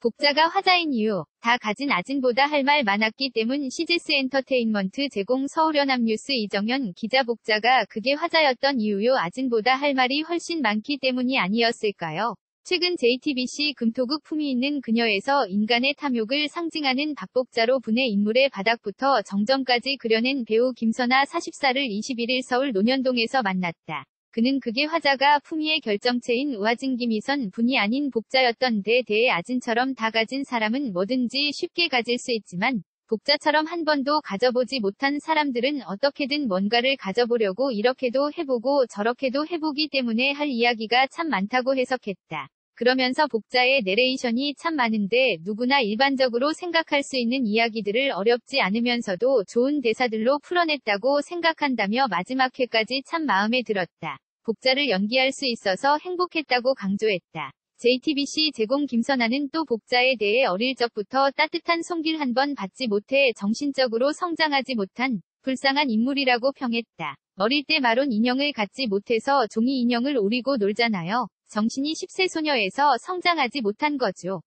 복자가 화자인 이유, 다 가진 아진보다 할 말 많았기 때문 CGS 엔터테인먼트 제공 서울연합뉴스 이정현 기자 복자가 그게 화자였던 이유요 아진보다 할 말이 훨씬 많기 때문이 아니었을까요? 최근 JTBC 금토극 품이 있는 그녀에서 인간의 탐욕을 상징하는 박복자로 분의 인물의 바닥부터 정점까지 그려낸 배우 김선아 40살을 21일 서울 논현동에서 만났다. 그는 그게 화자가 품위의 결정체인 우아진 김희선 분이 아닌 복자였던 데 대해 아진처럼 다 가진 사람은 뭐든지 쉽게 가질 수 있지만 복자처럼 한 번도 가져보지 못한 사람들은 어떻게든 뭔가를 가져보려고 이렇게도 해보고 저렇게도 해보기 때문에 할 이야기가 참 많다고 해석했다. 그러면서 복자의 내레이션이 참 많은데 누구나 일반적으로 생각할 수 있는 이야기들을 어렵지 않으면서도 좋은 대사들로 풀어냈다고 생각한다며 마지막 회까지 참 마음에 들었다. 복자를 연기할 수 있어서 행복했다고 강조했다. JTBC 제공 김선아는 또 복자에 대해 어릴 적부터 따뜻한 손길 한 번 받지 못해 정신적으로 성장하지 못한 불쌍한 인물이라고 평했다. 어릴 때 마론 인형을 갖지 못해서 종이 인형을 오리고 놀잖아요. 정신이 10세 소녀에서 성장하지 못한 거죠.